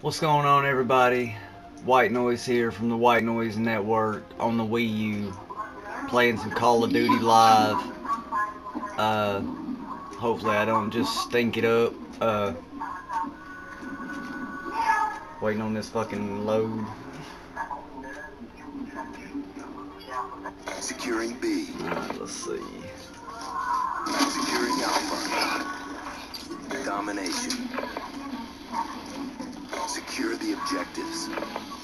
What's going on everybody? White Noise here from the White Noise Network on the Wii U playing some Call of Duty live. Uh, hopefully I don't just stink it up. Uh, waiting on this fucking load. Securing B. Alright, let's see. Securing Alpha. Domination. Secure the objectives.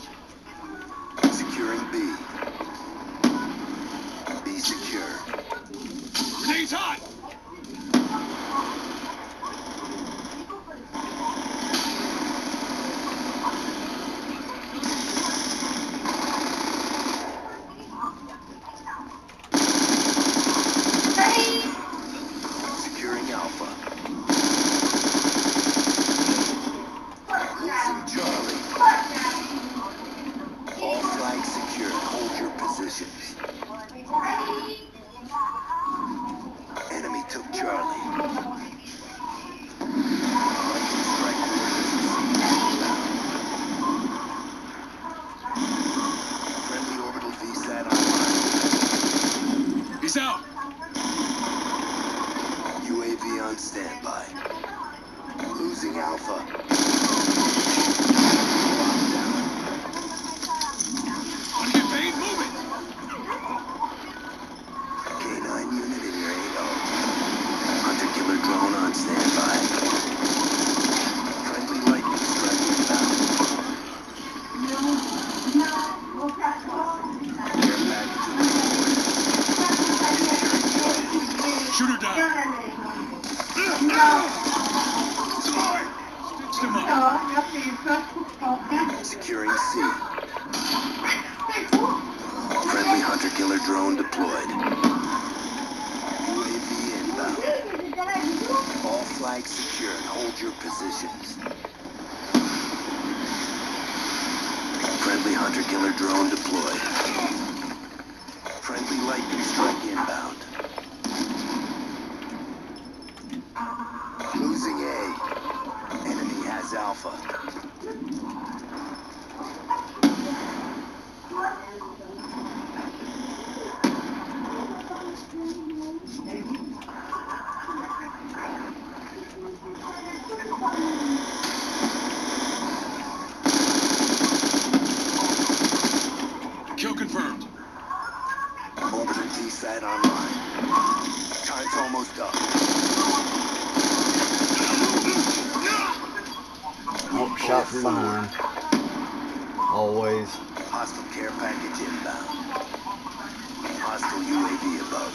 UAV on standby. Losing Alpha. Securing Friendly hunter killer drone deployed. UAV inbound. All flags secured. Hold your positions. Friendly hunter killer drone deployed. Friendly lightning strike inbound. Losing A. Enemy has Alpha. Kill confirmed. Orbital VSAT online. Time's almost up. Oh, shot from behind. Always. Hostile care package inbound. Hostile UAV above.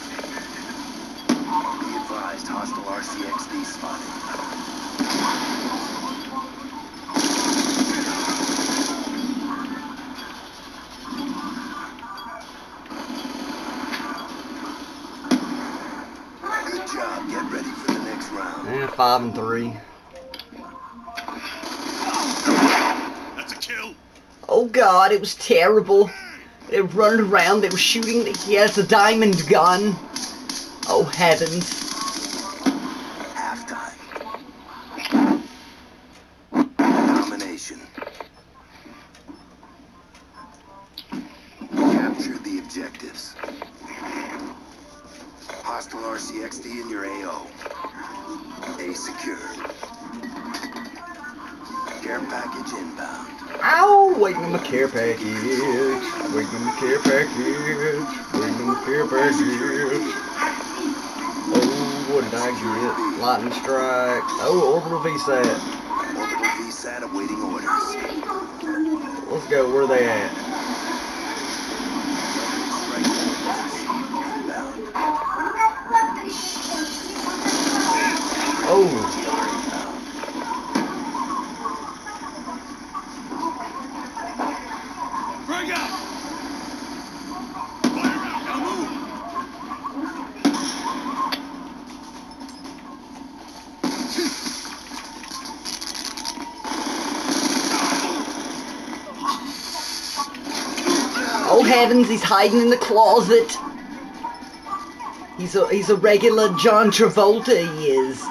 Be advised, hostile RCXD spotted. Get ready for the next round. And five and three. That's a kill! Oh god, it was terrible. They were running around, they were shooting. He has a diamond gun. Oh heavens. Halftime. Domination. Care package inbound. Ow! Waiting on the care package. Waiting on the care package. Waiting on the care package. Oh, what did I get? Lightning strike. Oh, orbital VSAT. Orbital VSAT awaiting orders. Let's go. Where are they at? Strike orders received inbound. Oh, Frag out! Fire out! Now move! oh heavens! He's hiding in the closet. He's a he's a regular John Travolta. He is.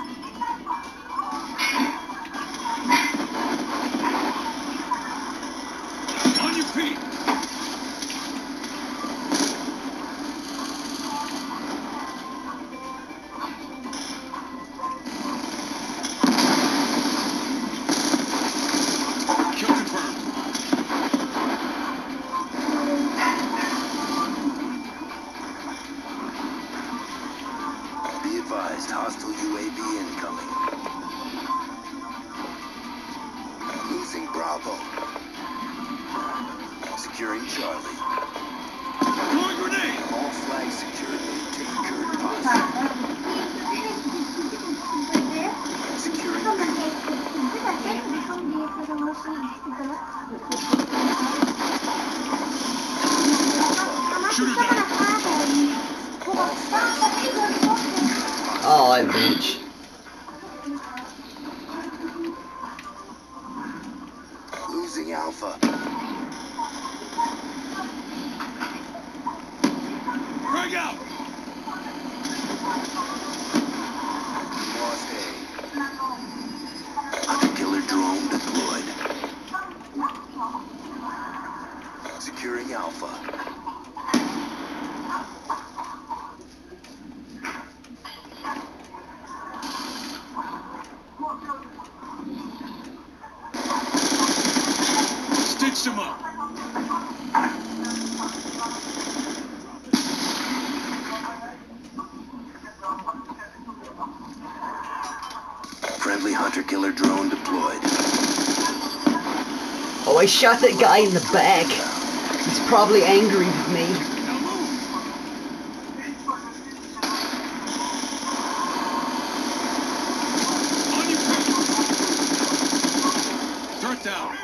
advised, hostile UAV incoming. Losing Bravo. Securing Charlie. Throwing grenade! All flags secured, maintain current posture. Securing Alpha. Stitched him up. Friendly hunter killer drone deployed. Oh, I shot that guy in the back. He's probably angry with me. Now move. On your feet. Threat down.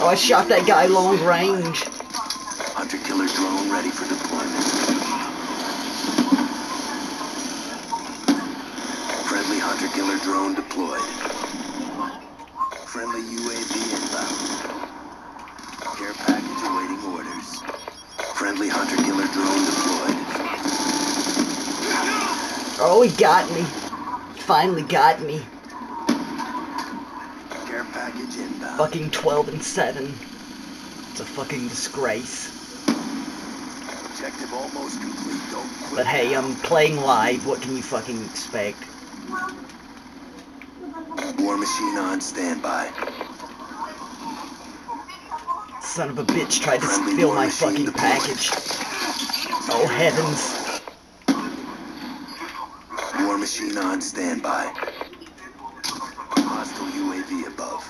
Oh, I shot that guy long range. Hunter killer drone ready for deployment. Friendly hunter killer drone deployed. Friendly UAV inbound. Care package awaiting orders. Friendly hunter killer drone deployed. Oh, he got me. Finally got me. Care package inbound. Fucking 12 and 7. It's a fucking disgrace. Objective almost complete. Don't quit. But hey, I'm playing live. What can you fucking expect? War machine on standby. Son of a bitch tried to Friendly steal my fucking deployed. package. Oh heavens. War machine on standby. Hostile UAV above.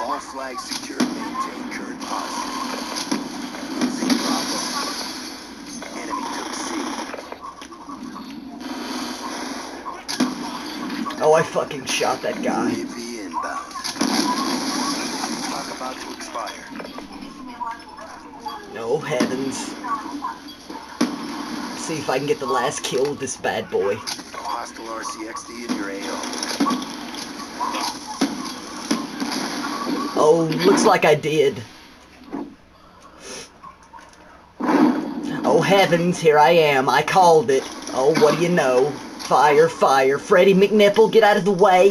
All flags secured. Maintain current posture. Losing Bravo. Enemy took C. Oh, I fucking shot that guy. UAV inbound. Clock about to expire. Oh heavens. See if I can get the last kill with this bad boy. Hostile RCXD in your AO. Oh, looks like I did. Oh heavens, here I am. I called it. Oh, what do you know? Fire, fire. Freddie McNipple, get out of the way.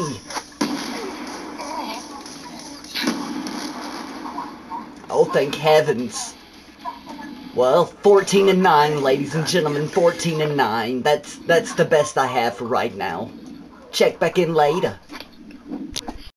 Oh, thank heavens. Well, 14 and 9, ladies and gentlemen, 14 and 9. That's that's the best I have for right now. Check back in later.